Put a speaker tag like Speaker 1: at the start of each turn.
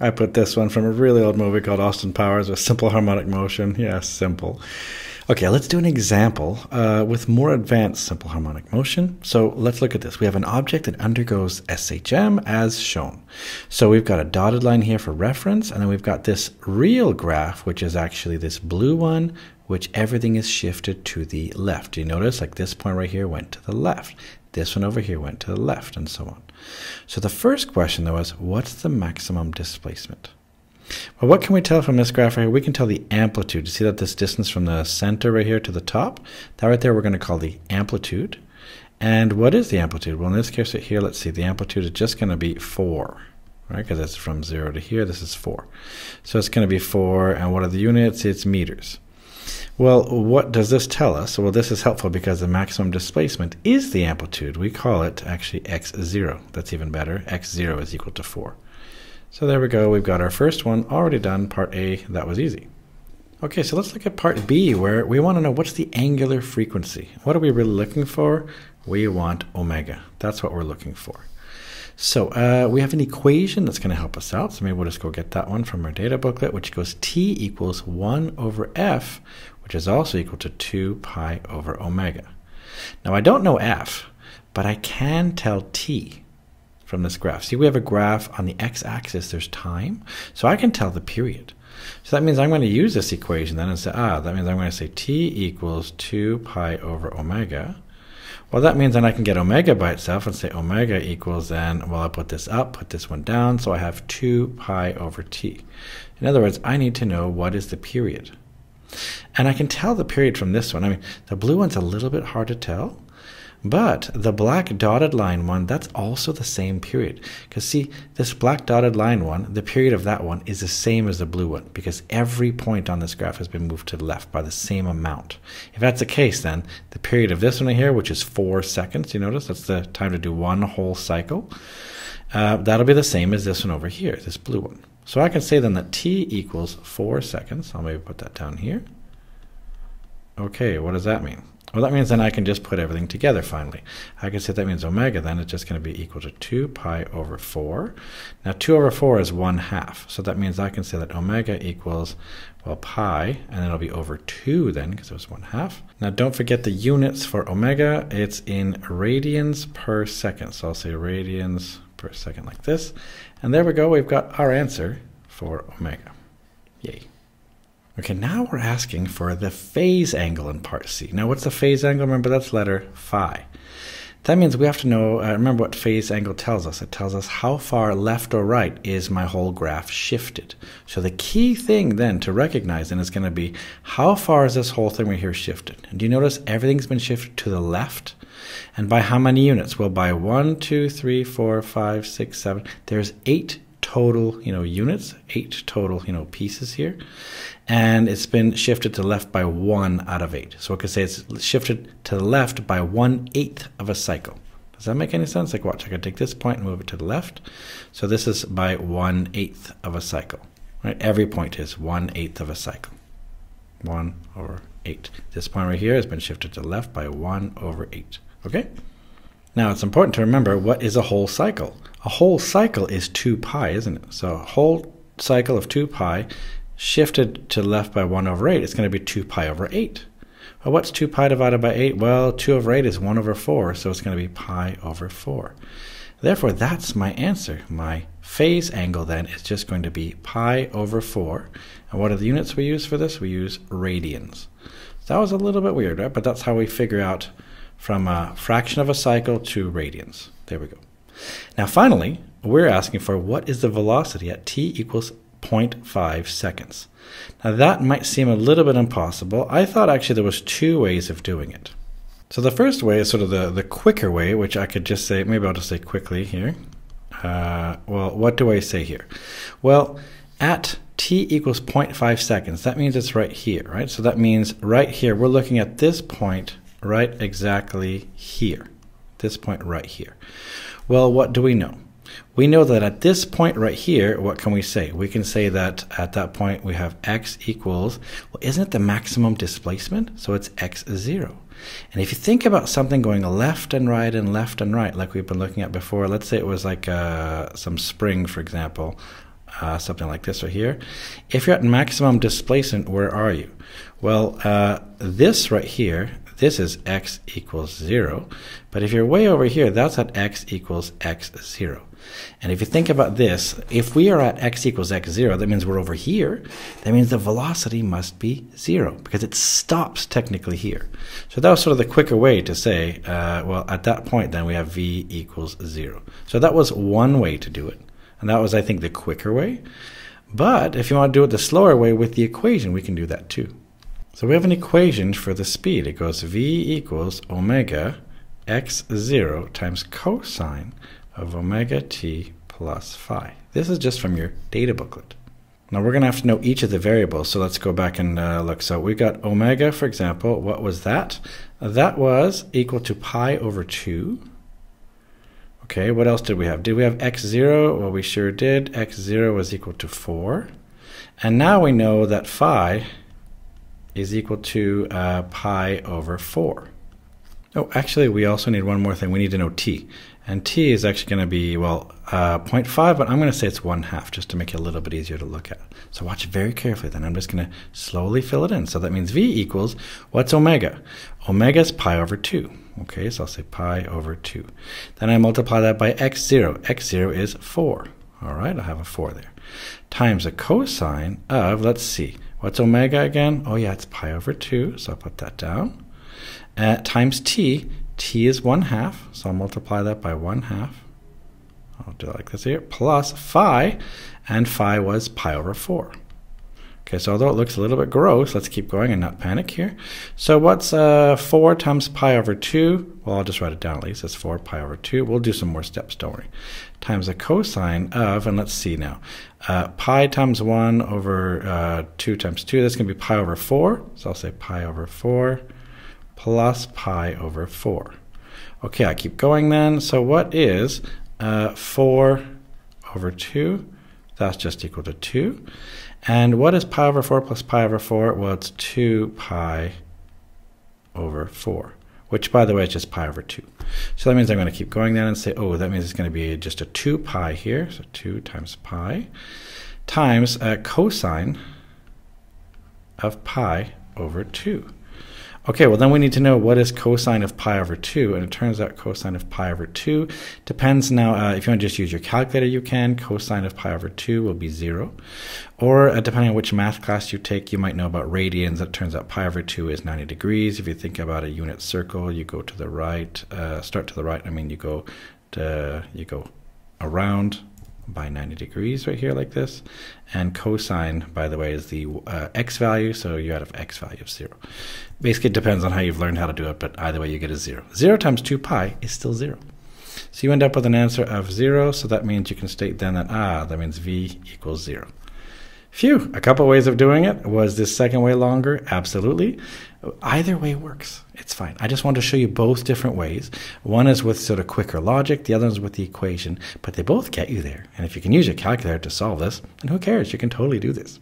Speaker 1: I put this one from a really old movie called Austin Powers with simple harmonic motion. Yeah, simple. Okay, let's do an example uh, with more advanced simple harmonic motion. So let's look at this. We have an object that undergoes SHM as shown. So we've got a dotted line here for reference, and then we've got this real graph, which is actually this blue one, which everything is shifted to the left. Do you notice like this point right here went to the left? This one over here went to the left, and so on. So the first question though is, what's the maximum displacement? Well, what can we tell from this graph right here? We can tell the amplitude. You see that this distance from the center right here to the top? That right there we're going to call the amplitude. And what is the amplitude? Well, in this case right here, let's see, the amplitude is just going to be 4, right? Because it's from 0 to here, this is 4. So it's going to be 4, and what are the units? It's meters. Well, what does this tell us? Well, this is helpful because the maximum displacement is the amplitude. We call it actually x0. That's even better. x0 is equal to 4. So there we go. We've got our first one already done, part A. That was easy. Okay, so let's look at part B, where we want to know what's the angular frequency. What are we really looking for? We want omega. That's what we're looking for. So uh, we have an equation that's going to help us out. So maybe we'll just go get that one from our data booklet, which goes t equals 1 over f, which is also equal to 2 pi over omega. Now I don't know f, but I can tell t from this graph. See, we have a graph on the x-axis, there's time, so I can tell the period. So that means I'm going to use this equation then and say, ah, that means I'm going to say t equals 2 pi over omega. Well, that means then I can get omega by itself and say omega equals then, well, I'll put this up, put this one down, so I have 2 pi over t. In other words, I need to know what is the period. And I can tell the period from this one. I mean, the blue one's a little bit hard to tell, but the black dotted line one, that's also the same period. Because see, this black dotted line one, the period of that one is the same as the blue one because every point on this graph has been moved to the left by the same amount. If that's the case, then the period of this one here, which is four seconds, you notice that's the time to do one whole cycle, uh, that'll be the same as this one over here, this blue one. So I can say then that t equals four seconds. I'll maybe put that down here. Okay, what does that mean? Well, that means then I can just put everything together finally. I can say that means omega then is just going to be equal to 2 pi over 4. Now 2 over 4 is 1 half, so that means I can say that omega equals, well, pi, and it'll be over 2 then because it was 1 half. Now don't forget the units for omega, it's in radians per second. So I'll say radians per second like this. And there we go, we've got our answer for omega. Yay. Okay, now we're asking for the phase angle in part C. Now, what's the phase angle? Remember, that's letter phi. That means we have to know, uh, remember what phase angle tells us. It tells us how far left or right is my whole graph shifted. So the key thing then to recognize then is going to be how far is this whole thing right here shifted? And do you notice everything's been shifted to the left? And by how many units? Well, by one, two, three, four, five, six, seven. There's eight total, you know, units, eight total, you know, pieces here. And it's been shifted to left by one out of eight. So I could say it's shifted to the left by one eighth of a cycle. Does that make any sense? Like watch, I could take this point and move it to the left. So this is by one eighth of a cycle. Right? Every point is one eighth of a cycle. One over eight. This point right here has been shifted to the left by one over eight. Okay? Now it's important to remember what is a whole cycle. A whole cycle is 2 pi, isn't it? So a whole cycle of 2 pi shifted to left by 1 over 8 is going to be 2 pi over 8. Well, what's 2 pi divided by 8? Well, 2 over 8 is 1 over 4, so it's going to be pi over 4. Therefore, that's my answer. My phase angle then is just going to be pi over 4. And what are the units we use for this? We use radians. That was a little bit weird, right? But that's how we figure out from a fraction of a cycle to radians. There we go. Now finally, we're asking for what is the velocity at t equals 0.5 seconds. Now that might seem a little bit impossible. I thought actually there was two ways of doing it. So the first way is sort of the, the quicker way, which I could just say, maybe I'll just say quickly here. Uh, well, what do I say here? Well, at t equals 0.5 seconds, that means it's right here, right? So that means right here, we're looking at this point right exactly here. This point right here. Well, what do we know? We know that at this point right here, what can we say? We can say that at that point we have x equals, well, isn't it the maximum displacement? So it's x0. And if you think about something going left and right and left and right, like we've been looking at before, let's say it was like uh, some spring, for example, uh, something like this right here. If you're at maximum displacement, where are you? Well, uh, this right here, this is x equals 0. But if you're way over here, that's at x equals x0. And if you think about this, if we are at x equals x0, that means we're over here. That means the velocity must be 0 because it stops technically here. So that was sort of the quicker way to say, uh, well, at that point, then we have v equals 0. So that was one way to do it. And that was, I think, the quicker way. But if you want to do it the slower way with the equation, we can do that too. So we have an equation for the speed. It goes v equals omega x0 times cosine of omega t plus phi. This is just from your data booklet. Now we're going to have to know each of the variables, so let's go back and uh, look. So we got omega, for example. What was that? That was equal to pi over 2. Okay, what else did we have? Did we have x0? Well, we sure did. x0 was equal to 4. And now we know that phi is equal to uh, pi over 4. Oh, actually, we also need one more thing. We need to know t. And t is actually going to be, well, uh, 0.5, but I'm going to say it's 1 half just to make it a little bit easier to look at. So watch very carefully then. I'm just going to slowly fill it in. So that means v equals, what's omega? Omega is pi over 2. Okay, so I'll say pi over 2. Then I multiply that by x0. x0 is 4. All right, I have a 4 there. Times the cosine of, let's see, what's omega again? Oh yeah, it's pi over 2, so I'll put that down. Uh, times t, t is 1 half, so I'll multiply that by 1 half. I'll do it like this here, plus phi, and phi was pi over 4. Okay, so although it looks a little bit gross, let's keep going and not panic here. So what's uh, 4 times pi over 2? Well, I'll just write it down at least. It's 4 pi over 2. We'll do some more steps, don't worry. Times the cosine of, and let's see now, uh, pi times 1 over uh, 2 times 2, that's going to be pi over 4. So I'll say pi over 4 plus pi over 4. Okay, I keep going then. So what is uh, 4 over 2? That's just equal to 2. And what is pi over 4 plus pi over 4? Well, it's 2 pi over 4, which, by the way, is just pi over 2. So that means I'm going to keep going then and say, oh, that means it's going to be just a 2 pi here. So 2 times pi times a cosine of pi over 2. Okay, well then we need to know what is cosine of pi over 2, and it turns out cosine of pi over 2 depends now, uh, if you want to just use your calculator you can, cosine of pi over 2 will be 0, or uh, depending on which math class you take, you might know about radians, it turns out pi over 2 is 90 degrees, if you think about a unit circle, you go to the right, uh, start to the right, I mean you go to, you go around by 90 degrees right here like this. And cosine, by the way, is the uh, x value, so you out of x value of 0. Basically, it depends on how you've learned how to do it, but either way, you get a 0. 0 times 2 pi is still 0. So you end up with an answer of 0, so that means you can state then that, ah, that means v equals 0. Phew, a couple ways of doing it. Was this second way longer? Absolutely. Either way works. It's fine. I just want to show you both different ways. One is with sort of quicker logic, the other is with the equation, but they both get you there. And if you can use your calculator to solve this, then who cares? You can totally do this.